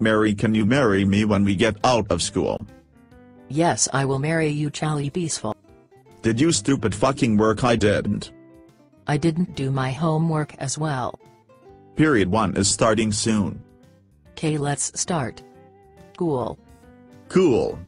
Mary can you marry me when we get out of school? Yes I will marry you Charlie Peaceful. Did you stupid fucking work I didn't. I didn't do my homework as well. Period 1 is starting soon. K let's start. Cool. Cool.